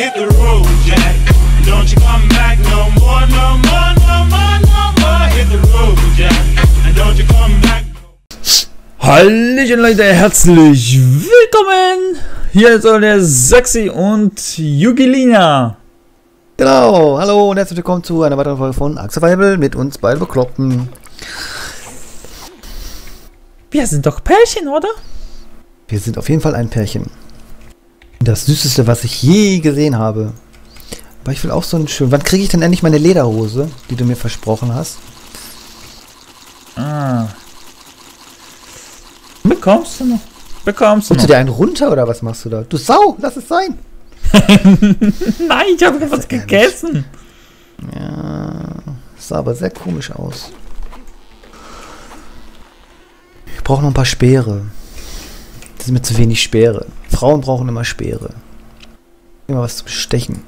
hit the road, Jack. Don't you come back no more, no more, no more, no more. Hit the road, Jack. And don't you come back. Hallöchen Leute, herzlich willkommen! Hier ist der Saxi und Yugilina. Genau, hallo und herzlich willkommen zu einer weiteren Folge von Axel Weibel mit uns beiden Bekloppten. Wir sind doch Pärchen, oder? Wir sind auf jeden Fall ein Pärchen. Das süßeste, was ich je gesehen habe. Aber ich will auch so einen schönen. Wann kriege ich denn endlich meine Lederhose, die du mir versprochen hast? Ah. Bekommst du noch? Bekommst du Holst du dir einen runter oder was machst du da? Du Sau, lass es sein. Nein, ich habe was gegessen. Ja, sah aber sehr komisch aus. Ich brauche noch ein paar Speere. Das sind mir zu wenig Speere. Frauen brauchen immer Speere. Immer was zum Stechen.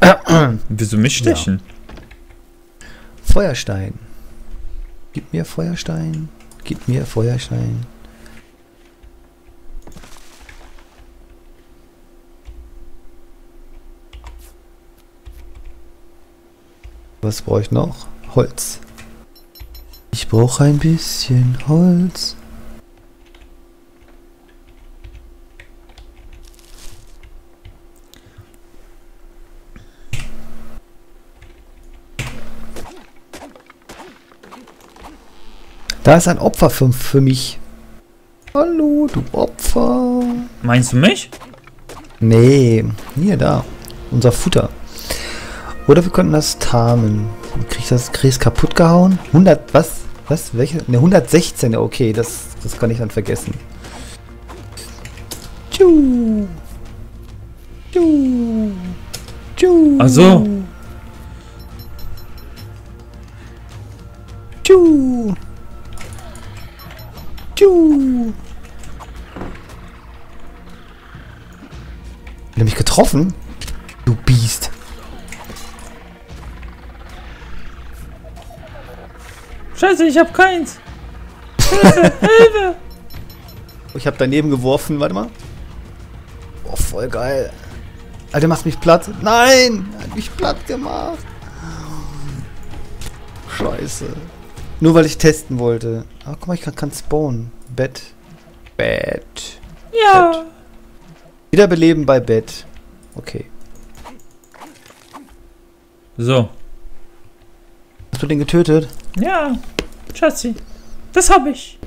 Wieso mich stechen? Feuerstein. Gib mir Feuerstein. Gib mir Feuerstein. Was brauche ich noch? Holz. Ich brauche ein bisschen Holz. Da ist ein Opfer für, für mich. Hallo, du Opfer. Meinst du mich? Nee, hier, da. Unser Futter. Oder wir könnten das tarmen. Krieg ich das ich's kaputt gehauen? 100, was? Was? Welche? Ne, 116, okay, das, das kann ich dann vergessen. Tschu. Tschu. Tschu. Ach so. Getroffen? Du Biest. Scheiße, ich habe keins. Ich habe daneben geworfen, warte mal. Oh, voll geil. Alter, machst mich platt. Nein, er hat mich platt gemacht. Scheiße. Nur weil ich testen wollte. Ah, guck mal, ich kann, kann spawnen. Bett. Bett. Ja. Wiederbeleben bei Bett. Okay. So. Hast du den getötet? Ja. Schatzi. Das habe ich.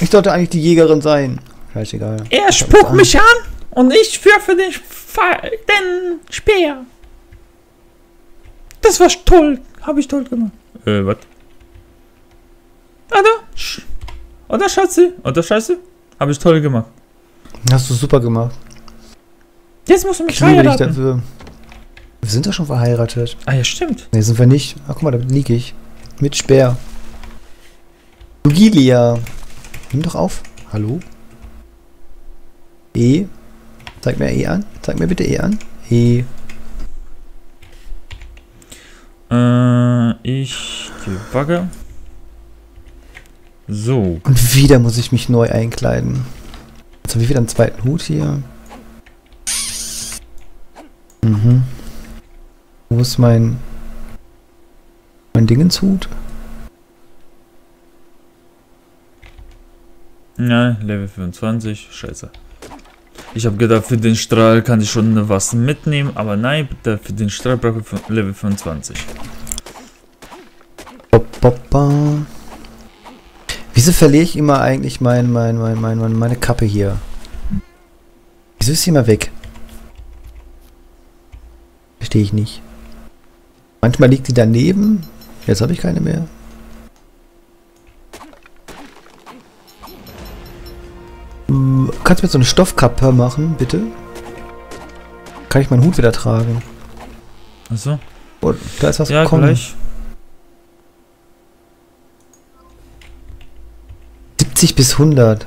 Ich sollte eigentlich die Jägerin sein. Scheißegal. Er Ich hab spuckt mich an und ich würfe den, den Speer. Das war toll. Habe ich toll gemacht. Äh, was? Oder? Sch oder Schatzi? Oder Scheiße? Habe ich toll gemacht. Hast du super gemacht. Jetzt musst du mich dich heiraten. dafür. Wir sind doch schon verheiratet. Ah ja, stimmt. Ne, sind wir nicht. Ach, guck mal, da liege ich. Mit Speer. Lugilia. Nimm doch auf. Hallo? E. Zeig mir E an. Zeig mir bitte E an. E. Äh, ich debugge. So. Und wieder muss ich mich neu einkleiden. Jetzt habe ich wieder einen zweiten Hut hier. Mhm. Wo ist mein... Mein Dingenshut? Ja, Level 25. Scheiße. Ich habe gedacht, für den Strahl kann ich schon was mitnehmen, aber nein, bitte, für den Strahl brauche ich Level 25. Bop, bop, ba. Wieso verliere ich immer eigentlich mein, mein, mein, mein, meine Kappe hier? Wieso ist sie immer weg? Verstehe ich nicht. Manchmal liegt sie daneben. Jetzt habe ich keine mehr. Äh, Kannst du mir so eine Stoffkappe machen, bitte? Kann ich meinen Hut wieder tragen? Achso. Oh, da ist was Ja, gekommen. gleich. 70 bis 100.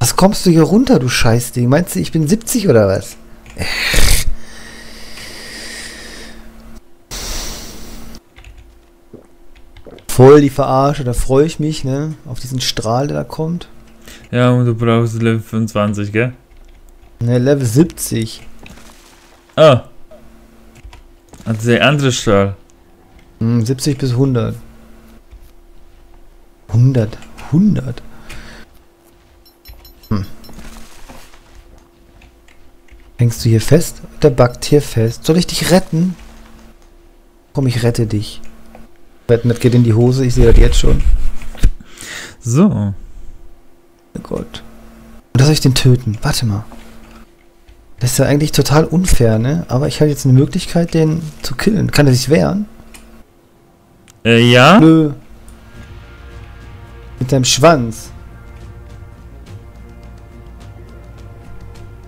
Was kommst du hier runter, du Scheißding? Meinst du, ich bin 70 oder was? Voll die Verarsche, da freue ich mich, ne? Auf diesen Strahl, der da kommt. Ja, und du brauchst Level 25, gell? Ne, Level 70. Ah. Also der andere Strahl. Hm, 70 bis 100. 100. 100. Hm. Hängst du hier fest? Der backt hier fest. Soll ich dich retten? Komm, ich rette dich. Wetten, das geht in die Hose. Ich sehe das jetzt schon. So. Oh Gott. Und da soll ich den töten. Warte mal. Das ist ja eigentlich total unfair, ne? Aber ich habe jetzt eine Möglichkeit, den zu killen. Kann er sich wehren? Äh, ja? Nö. Mit seinem Schwanz.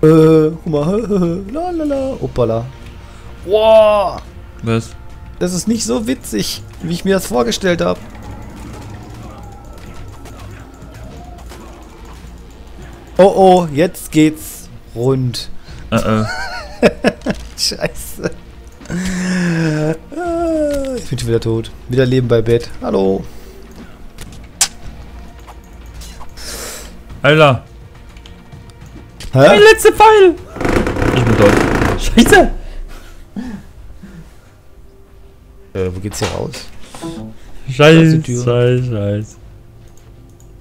Äh, guck mal. Lalala. Hoppala. Wow. Was? Das ist nicht so witzig, wie ich mir das vorgestellt habe. Oh oh, jetzt geht's rund. Äh, äh. Scheiße. Ah, Ich bin schon wieder tot. Wieder Leben bei Bett. Hallo. Alter. Hä? Mein letzter Pfeil! Ich bin tot. Scheiße! Äh, wo geht's hier raus? Scheiße, Tür. scheiße, scheiße.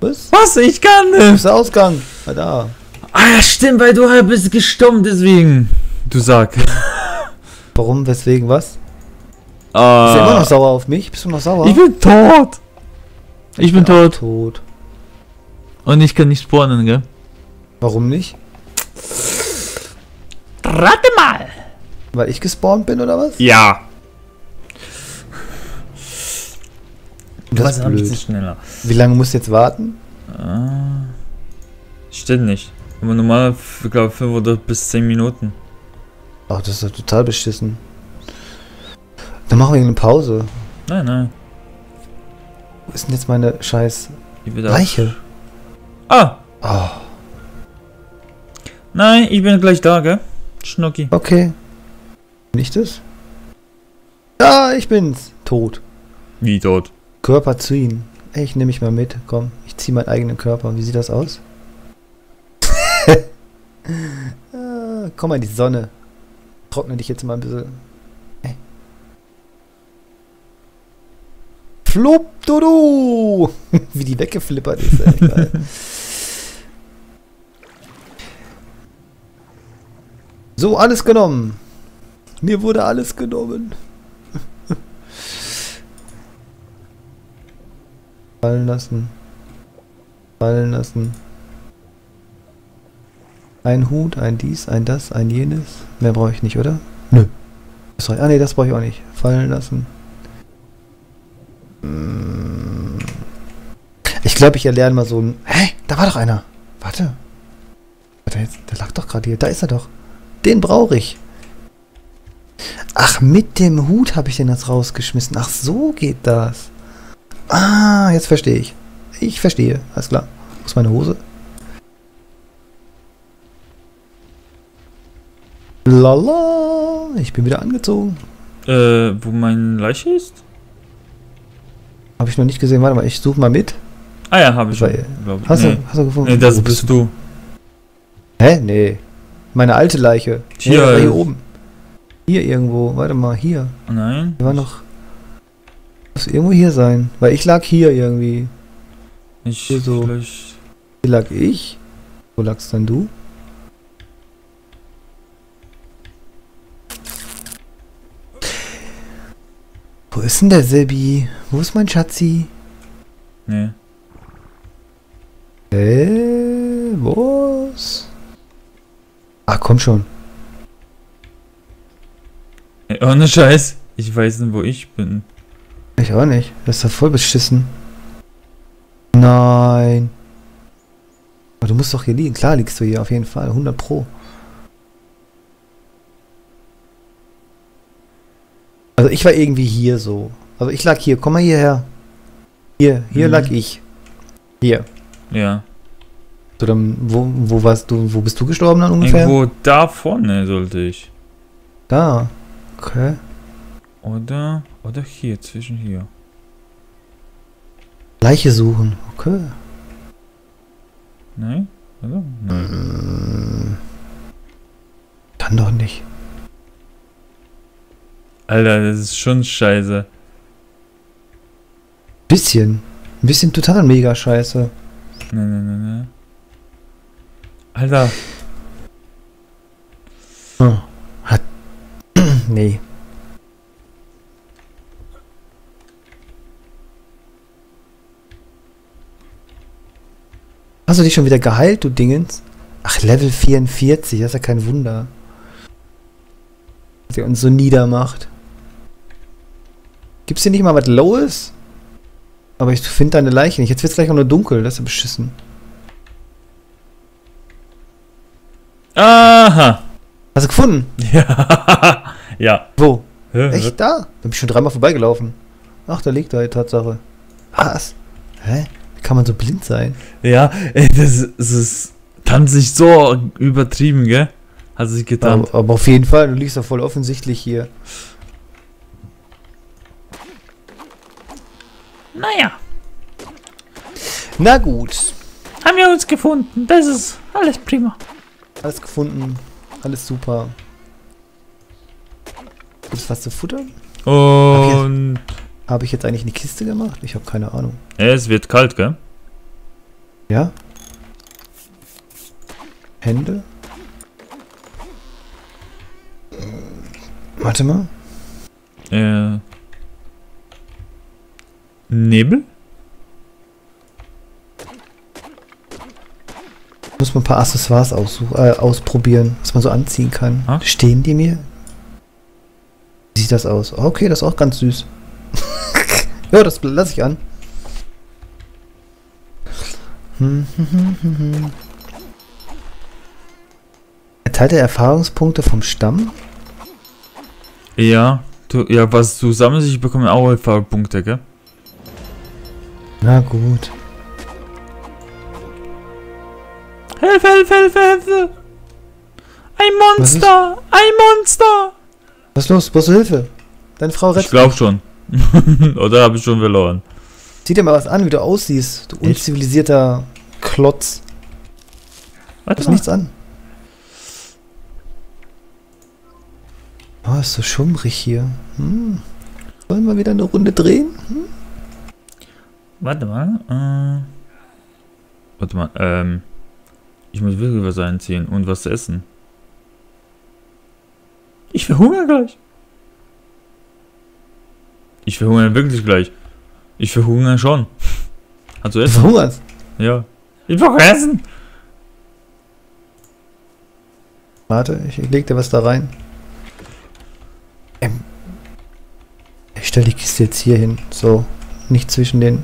Was? Was? Ich kann nicht! ist der Ausgang? Ah, da. Ah, ja, stimmt, weil du bist gestorben, deswegen. Du sag. Warum? Weswegen? Was? Bist du immer noch Ah, sauer auf mich? Bist du noch sauer? ich bin tot! Ich bin auch tot. tot. Und ich kann nicht spawnen, gell? Warum nicht? Rate mal! Weil ich gespawnt bin oder was? Ja. Das ist ein bisschen schneller. Wie lange musst du jetzt warten? Ah, steht nicht. Aber normal, ich glaube, 5 oder bis 10 Minuten. Ach, das ist doch total beschissen. Dann machen wir eine Pause. Nein, nein. Wo ist denn jetzt meine scheiß Leiche? Ah, Oh, nein, ich bin gleich da, gell? Schnucki. okay. Bin ich das? Ja, ich bin's. Tot. Wie tot? Körper ziehen. Ey, ich nehme mich mal mit. Komm, ich ziehe meinen eigenen Körper. Wie sieht das aus? ah, komm mal in die Sonne. Trockne dich jetzt mal ein bisschen. Ey. Flup, du, du. Wie die weggeflippert ist. Ey. So, alles genommen. Mir wurde alles genommen. Fallen lassen. Fallen lassen. Ein Hut, ein dies, ein das, ein jenes. Mehr brauche ich nicht, oder? Nö. Ich, ah nee, das brauche ich auch nicht. Fallen lassen. Mm. Ich glaube, ich erlerne mal so ein... Hä? Da war doch einer. Warte. Warte jetzt. Der lag doch gerade hier. Da ist er doch. Den brauche ich. Ach, mit dem Hut habe ich den jetzt rausgeschmissen. Ach, so geht das. Ah, jetzt verstehe ich. Ich verstehe. Alles klar. Wo ist meine Hose? Lala. Ich bin wieder angezogen. Äh, wo mein Leiche ist? Habe ich noch nicht gesehen. Warte mal, ich suche mal mit. Ah ja, habe ich schon. Weil- glaub ich. Hast, nee. du, hast du gefunden? nee, das bist du. Hä? Nee. Meine alte Leiche. Hier, Nee, war hier oben. Hier irgendwo. Warte mal, hier. Nein. Hier war noch. Muss irgendwo hier sein. Weil ich lag hier irgendwie. Ich hier so. vielleicht. Hier lag ich. Wo lagst denn du? Wo ist denn der Sebi? Wo ist mein Schatzi? Nee. Äh, was? Ach, komm schon. Ey, Ohne Scheiß. Ich weiß nicht, wo ich bin. Ich auch nicht. Das ist ja voll beschissen. Nein. Aber du musst doch hier liegen. Klar liegst du hier auf jeden Fall. 100 Pro. Also ich war irgendwie hier so. Also ich lag hier. Komm mal hierher. Hier, hier Mhm. lag ich. Hier. Ja. So, dann, wo, wo warst du? Wo bist du gestorben dann ungefähr? Irgendwo da vorne sollte ich. Da. Okay. Oder. Oder hier, zwischen hier. Leiche suchen. Okay. Nein? Oder? Nein. Mm. Kann doch nicht. Alter, das ist schon scheiße. Bisschen. Ein bisschen total mega scheiße. Ne, ne, ne, ne. Alter, Hm. Hat. nee. Hast du dich schon wieder geheilt, du Dingens? Ach, Level 44, das ist ja kein Wunder. Dass er uns so niedermacht. Gibt's hier nicht mal was Lowes? Aber ich finde deine Leiche nicht. Jetzt wird's gleich auch nur dunkel, das ist ja beschissen. Aha. Hast du gefunden? Ja. ja. Wo? Echt da? Da bin ich schon dreimal vorbeigelaufen. Ach, da liegt er, die Tatsache. Was? Hä? Kann man so blind sein? Ja, ey, das, das ist dann sich so übertrieben, gell? Hat sich getan. Aber, aber auf jeden Fall, du liegst doch voll offensichtlich hier. Naja, Na gut. haben wir uns gefunden. Das ist alles prima. Alles gefunden. Alles super. Gibt's was zu futtern? Und Habe ich jetzt eigentlich eine Kiste gemacht? Ich habe keine Ahnung. es wird kalt, gell? Ja? Hände? Warte mal. Äh, Nebel? Muss man ein paar Accessoires aussuchen, äh, ausprobieren, was man so anziehen kann. Ah. Stehen die mir? Wie sieht das aus? Okay, das ist auch ganz süß. Ja, das lasse ich an. Hm, hm, hm. Erteilte Erfahrungspunkte vom Stamm? Ja. Du, ja, was du sammelst, ich bekomme auch Erfahrungspunkte, gell? Na gut. Hilfe, Hilfe, Hilfe, Hilfe! Ein Monster! Ein Monster! Was ist los? Brauchst du Hilfe? Deine Frau Ich rettet glaube schon. Oder habe ich schon verloren? Sieh dir mal was an, wie du aussiehst. Du unzivilisierter Klotz. Warte Hast mal. nichts an. Oh, ist so schummrig hier. Hm. Wollen wir wieder eine Runde drehen? Warte mal. Äh, warte mal. Ähm, ich muss wirklich was einziehen und was essen. Ich verhungere gleich. Ich verhungere wirklich gleich. Ich verhungere schon. Also Du essen? verhungerst. Ja. Ich brauche Essen. Warte, ich, ich leg dir was da rein. Ähm. Ich stell die Kiste jetzt hier hin. So. Nicht zwischen den.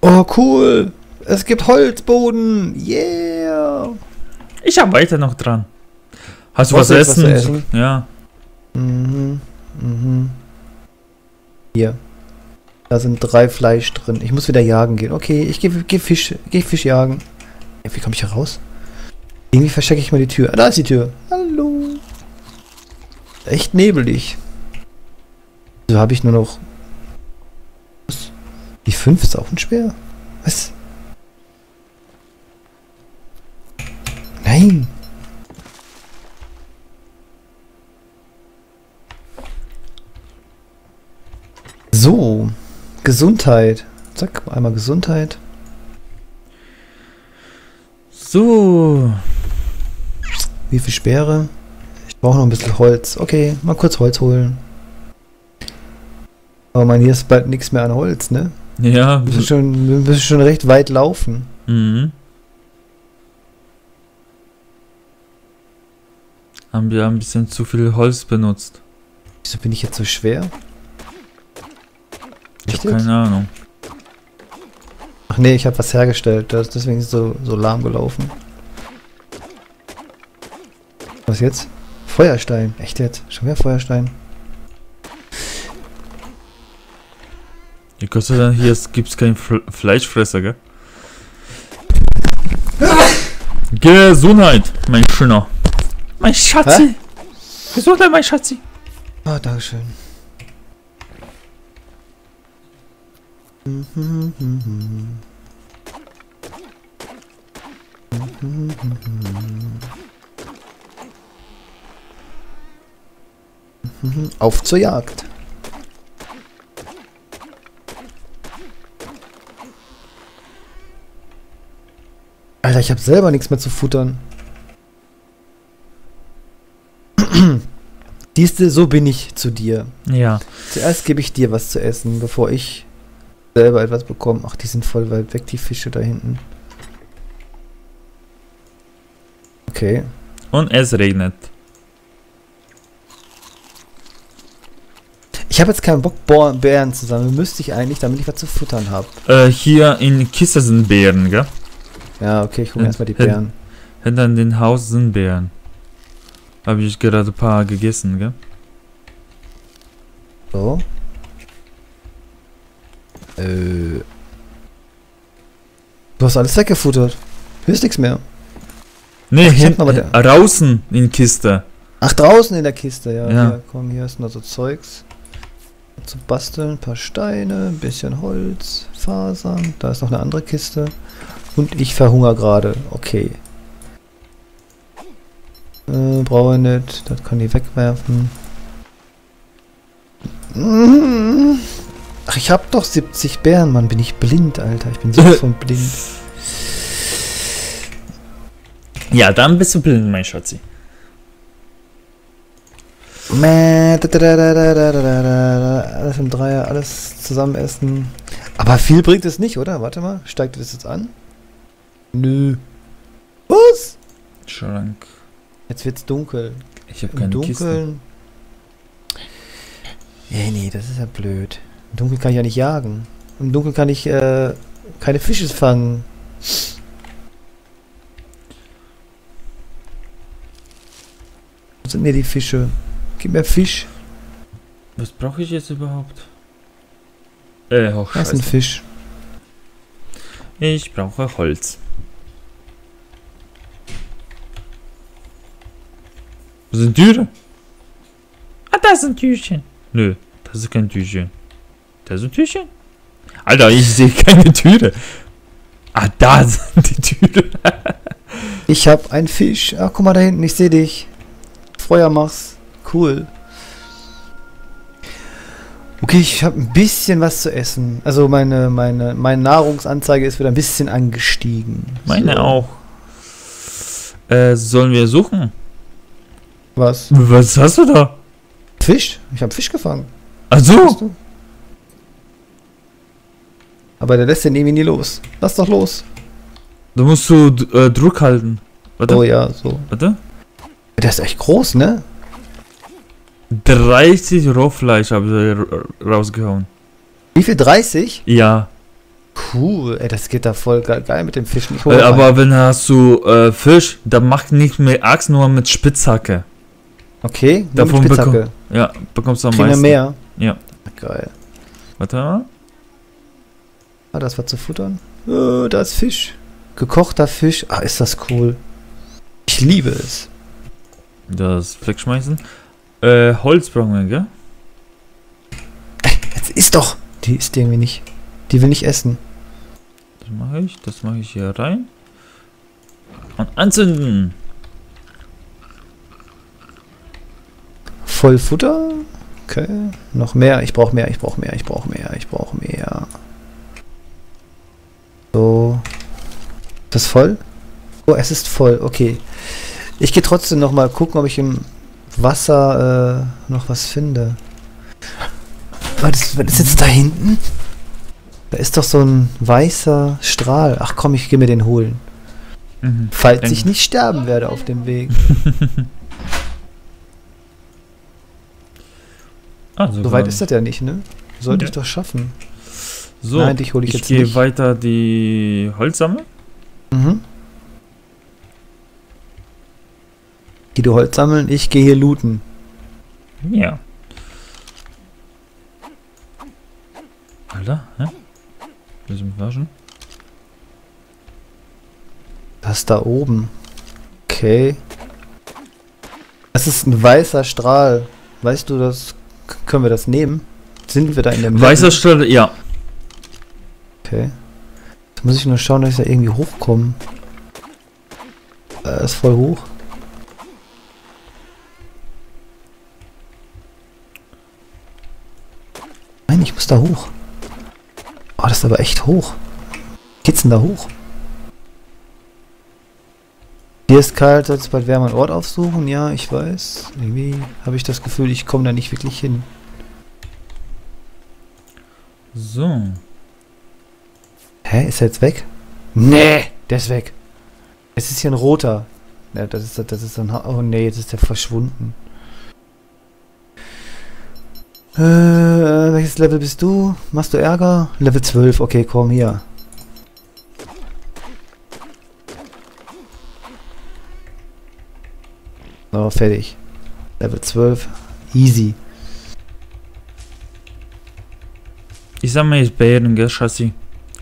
Oh, cool. Es gibt Holzboden. Yeah. Ich arbeite noch dran. Hast du was, was essen? zu essen? Ja. Mhm. Mhm. Hier. Da sind drei Fleisch drin. Ich muss wieder jagen gehen. Okay, ich gehe geh Fisch, geh Fisch jagen. Ja, wie komme ich hier raus? Irgendwie verstecke ich mal die Tür. Ah, da ist die Tür. Hallo. Echt nebelig. So habe ich nur noch. Was? Die 5 ist auch ein Speer? Was? Nein. So, Gesundheit. Zack, einmal Gesundheit. So. Wie viel Speere? Ich brauche noch ein bisschen Holz. Okay, mal kurz Holz holen. Aber man, hier ist bald nichts mehr an Holz, ne? Ja. Wir müssen schon, wir müssen schon recht weit laufen. Mhm. Haben wir ein bisschen zu viel Holz benutzt. Wieso bin ich jetzt so schwer? Jetzt? keine Ahnung. Ach nee, ich habe was hergestellt. Das, deswegen ist es so, so lahm gelaufen. Was jetzt? Feuerstein. Echt jetzt? Schon wieder Feuerstein? Ja, Gott sei Dank, hier gibt es keinen Fle Fleischfresser, gell? Gesundheit, mein Schöner. Mein Schatzi. Gesundheit, mein Schatzi. Ah, Dankeschön. Auf zur Jagd. Alter, ich habe selber nichts mehr zu futtern. Siehste, so bin ich zu dir. Ja. Zuerst gebe ich dir was zu essen, bevor ich selber etwas bekomme. Ach, die sind voll weit weg, die Fische da hinten. Okay. Und es regnet. Ich habe jetzt keinen Bock, Bären zu sammeln. Müsste ich eigentlich, damit ich was zu futtern habe. Äh, hier in Kiste sind Beeren, gell? Ja, okay, ich hole erstmal die Bären. Hinter dem Haus sind Beeren. Habe ich gerade ein paar gegessen, gell? So. Äh. Du hast alles weggefuttert. Hier ist nichts mehr. Nee, Ach, ich hab hin, noch äh, draußen in Kiste. Ach, draußen in der Kiste, ja. Ja. ja. komm, hier ist noch so Zeugs. Zu basteln, ein paar Steine, ein bisschen Holz, Fasern. Da ist noch eine andere Kiste. Und ich verhungere gerade. Okay. Äh, brauche ich nicht. Das kann ich wegwerfen. Mhm. Ach, ich hab doch 70 Bären, Mann. Bin ich blind, Alter. Ich bin so von blind. Ja, dann bist du blind, mein Schatzi. Alles im Dreier, alles zusammen essen. Aber viel bringt es nicht, oder? Warte mal, steigt das jetzt an? Nö. Was? Schrank. Jetzt wird's dunkel. Ich habe keine Dunkeln. Kiste. Ja, nee, das ist ja blöd. Im Dunkeln kann ich ja nicht jagen. Im Dunkeln kann ich äh, keine Fische fangen. Wo sind denn die Fische? Gib mir Fisch. Was brauche ich jetzt überhaupt? Äh, oh, Das ist ein. Fisch. Ich brauche Holz. Wo sind Türen? Ah, da ist ein Türchen. Nö, das ist kein Türchen. Da ist ein Türchen. Alter, ich sehe keine Türe. Ah, da sind die Türen. Ich hab einen Fisch. Ach, guck mal da hinten, ich sehe dich. Feuer machst. Cool. Okay, ich habe ein bisschen was zu essen. Also meine, meine, meine Nahrungsanzeige ist wieder ein bisschen angestiegen. Meine So. auch. Äh, sollen wir suchen? Was? Was hast du da? Fisch? Ich habe Fisch gefangen. Ach so. Aber der lässt den irgendwie nie los. Lass doch los. Da musst du äh, Druck halten. Warte, Oh ja, so. warte. Der ist echt groß, ne? 30 Rohfleisch habe ich rausgehauen. Wie viel? 30? Ja. Cool. Ey, das geht da voll ge geil mit dem Fischen. Äh, aber wenn hast du äh, Fisch, dann mach nicht mit Axt, nur mit Spitzhacke. Okay, nur mit Davon Spitzhacke. Ja, bekommst du am Kriegen meisten. mehr. Ja. Geil. Warte mal. Ah, das war zu futtern. Oh, da ist Fisch. Gekochter Fisch. Ah, ist das cool. Ich liebe es. Das wegschmeißen. Äh, Holz brauchen wir, gell? Jetzt ist doch. Die isst irgendwie nicht. Die will nicht essen. Das mache ich. Das mache ich hier rein. Und anzünden. Voll Futter. Okay. Noch mehr. Ich brauche mehr. Ich brauche mehr. Ich brauche mehr. Ich brauche mehr. So. Ist das voll? Oh, es ist voll. Okay. Ich gehe trotzdem noch mal gucken, ob ich im Wasser äh, noch was finde. Was ist, was ist jetzt da hinten? Da ist doch so ein weißer Strahl. Ach komm, ich gehe mir den holen. Mhm. Falls Denk- ich nicht sterben werde auf dem Weg. Ah, So sogar- weit ist das ja nicht, ne? Sollte Ja. ich doch schaffen. So, Nein, dich hole ich ich jetzt gehe nicht. weiter die Holz sammeln. Mhm. Geh du Holz sammeln, ich gehe hier looten. Ja. Alter, hä? Du mich waschen? Das da oben. Okay. Das ist ein weißer Strahl. Weißt du, das können wir das nehmen? Sind wir da in dem Weißer Level? Strahl, ja. Okay. Jetzt muss ich nur schauen, dass ich da irgendwie hochkomme. Äh, ist voll hoch. da hoch? Oh, das ist aber echt hoch. Geht's denn da hoch? Hier ist kalt, sollst bald wärmer Ort aufsuchen. Ja, ich weiß. Irgendwie habe ich das Gefühl, ich komme da nicht wirklich hin. So. Hä, ist er jetzt weg? Nee, der ist weg. Es ist hier ein roter. Ja, das ist das ist ein ha Oh nee, jetzt ist der verschwunden. Äh, welches Level bist du? Machst du Ärger? Level 12, okay, komm hier. So, fertig. Level 12. Easy. Ich sammle jetzt Bären, gell, Chassis?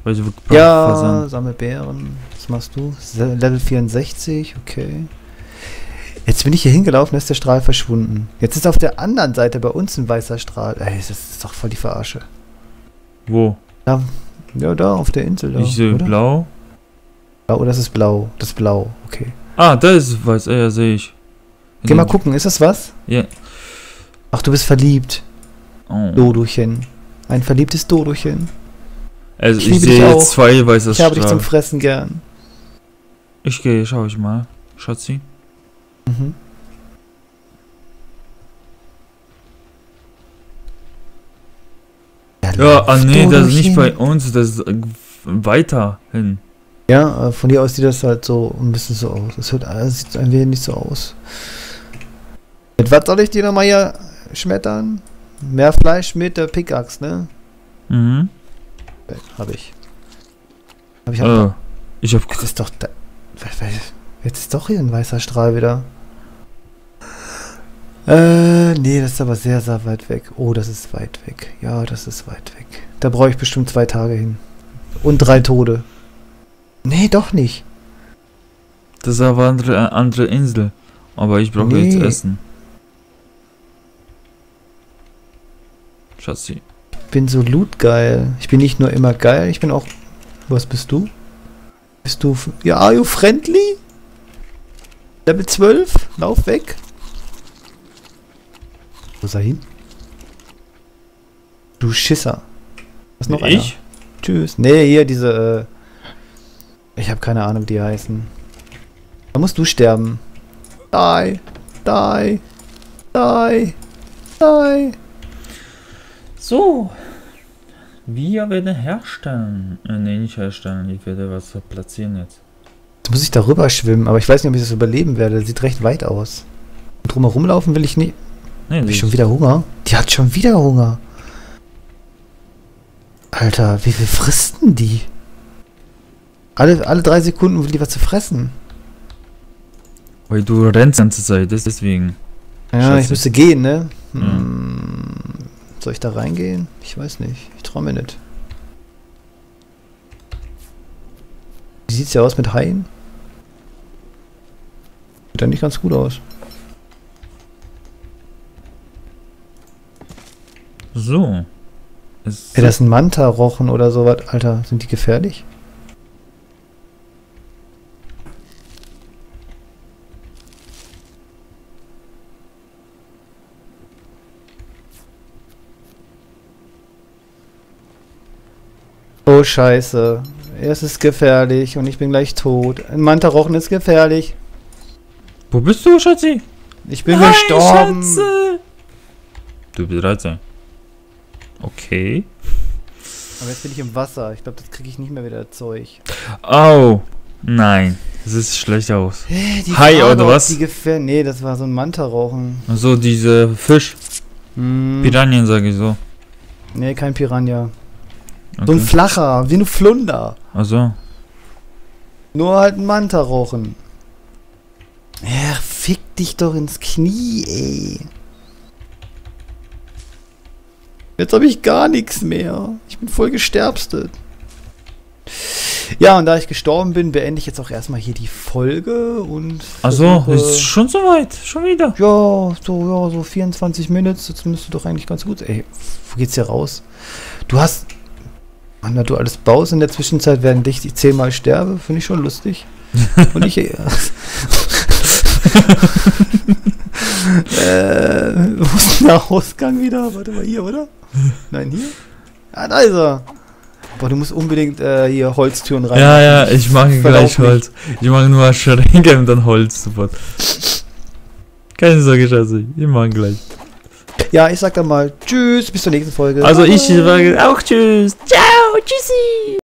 Weil sie Ja, sind. sammel Bären. Was machst du? Level 64, okay. Jetzt bin ich hier hingelaufen, ist der Strahl verschwunden. Jetzt ist auf der anderen Seite bei uns ein weißer Strahl. Ey, das ist doch voll die Verarsche. Wo? Da, ja, da auf der Insel. Da, ich sehe oder? blau. Ja, oh, das ist blau. Das ist blau, okay. Ah, da ist weiß. Ja, ja sehe ich. Geh mal gucken, ist das was? Ja. Ach, du bist verliebt. Oh. Dodochen. Ein verliebtes Dodochen. Also Ich ich, sehe jetzt zwei weiße Ich habe dich zum. Fressen gern. Ich gehe, schau ich mal. Schatzi. Mhm. Ja, ah nee, das ist nicht bei Dodochen. uns, das ist äh, weiter hin. Ja, äh, von hier aus sieht das halt so ein bisschen so aus. Das hört, äh, sieht ein wenig so aus. Mit was soll ich dir nochmal hier schmettern? Mehr Fleisch mit der Pickaxe, ne? Mhm. Äh, Hab ich. Hab ich auch. Äh, ich hab Jetzt ist doch da, Jetzt ist doch hier ein weißer Strahl wieder. Äh, nee, das ist aber sehr, sehr weit weg. Oh, das ist weit weg. Ja, das ist weit weg. Da brauche ich bestimmt zwei Tage hin. Und drei Tode. Nee, doch nicht. Das ist aber andere, äh, andere Insel. Aber ich brauche jetzt Nee. Essen. Schatzi. Ich bin so lootgeil. Ich bin nicht nur immer geil, ich bin auch. Was bist du? Bist du. Ja, are you friendly? Level 12? Lauf weg. Wo ist er hin? Du Schisser. Was noch einer? ich? Tschüss. Nee, hier diese. Äh, ich habe keine Ahnung, wie die heißen. Da musst du sterben. Die. Die. Die. Die. So. Wir werden herstellen. Äh, nee, nicht herstellen. Ich werde was platzieren jetzt. Jetzt muss ich darüber schwimmen, aber ich weiß nicht, ob ich das überleben werde. Das sieht recht weit aus. Und drumherum laufen will ich nicht. Nee, Hab ich schon wieder Hunger? Die hat schon wieder Hunger. Alter, wie viel frisst denn die? Alle, alle drei Sekunden will die was zu fressen. Weil du rennst die ganze Zeit, das deswegen. Ja, Scheiße. ich müsste gehen, ne? Ja. Soll ich da reingehen? Ich weiß nicht. Ich traue mir nicht. Wie sieht's ja aus mit Haien? Sieht ja nicht ganz gut aus. So. Es Ey, das ist ein Manta-Rochen oder sowas. Alter, sind die gefährlich? Oh Scheiße. Es ist gefährlich und ich bin gleich tot. Ein Manta-Rochen ist gefährlich. Wo bist du, Schatzi? Ich bin Nein, gestorben. Schatze! Du bist 13. Okay. Aber jetzt bin ich im Wasser. Ich glaube, das kriege ich nicht mehr wieder Zeug. Au. Nein. Das sieht schlecht aus. Die Hai, Frage, oder was? Die nee, das war so ein Manta-Rauchen. So, diese Fisch. Hm. Piranien, sage ich so. Nee, kein Piranha. So ein Okay. flacher, wie ein Flunder. Also. Nur halt ein Manta-Rauchen. Ja, fick dich doch ins Knie, ey. Jetzt habe ich gar nichts mehr. Ich bin voll gesterbstet. Ja, und da ich gestorben bin, beende ich jetzt auch erstmal hier die Folge und. Also, versuche- ist schon soweit. Schon wieder. Ja, so, ja, so 24 Minuten, das müsste doch eigentlich ganz gut. Ey, wo geht's hier raus? Du hast. Und da du alles baust in der Zwischenzeit, während ich zehnmal sterbe, finde ich schon lustig. Und ich. eher. Äh, äh, wo ist denn der Ausgang wieder? Warte mal, hier, oder? Nein, hier? Ah, da ist er. Boah, du musst unbedingt äh, hier Holztüren rein. Ja, ja, ich mache gleich Holz. Nicht. Ich mache nur Schränke und dann Holz sofort. Keine Sorge, Scheiße. Ich mache gleich. Ja, ich sag dann mal Tschüss, bis zur nächsten Folge. Also ich sage auch Tschüss. Ciao, tschüssi.